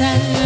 sad